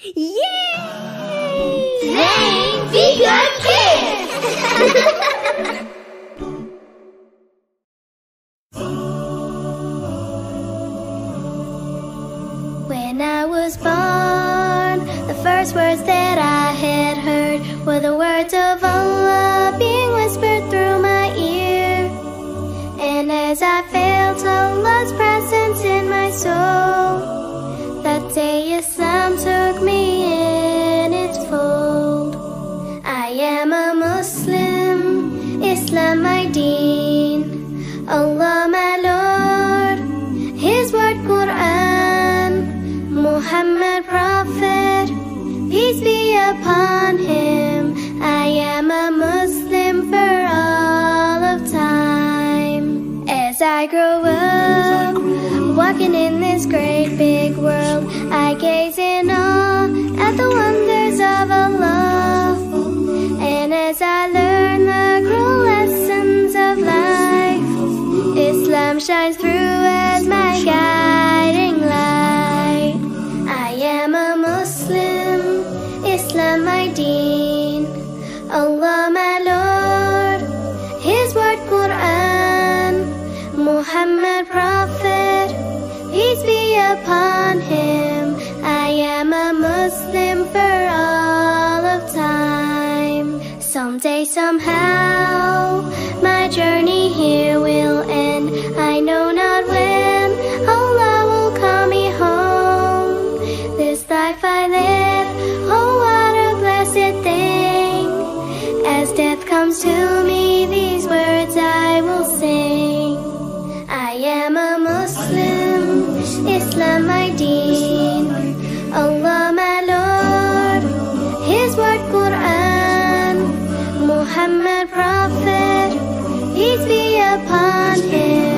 Yay! Kids! When I was born, the first words that I Allah my Lord, His word Quran, Muhammad Prophet, peace be upon him. I am a Muslim for all of time. As I grow up, walking in this great big world, I gaze in awe at the wonders of Allah. And as I Shines through as my guiding light. I am a Muslim, Islam my deen, Allah my Lord, His word Quran, Muhammad Prophet, peace be upon him. I am a Muslim for all of time. Someday, somehow, my journey here will Muslim, Islam my deen, Allah my Lord, His word Quran, Muhammad Prophet, peace be upon him.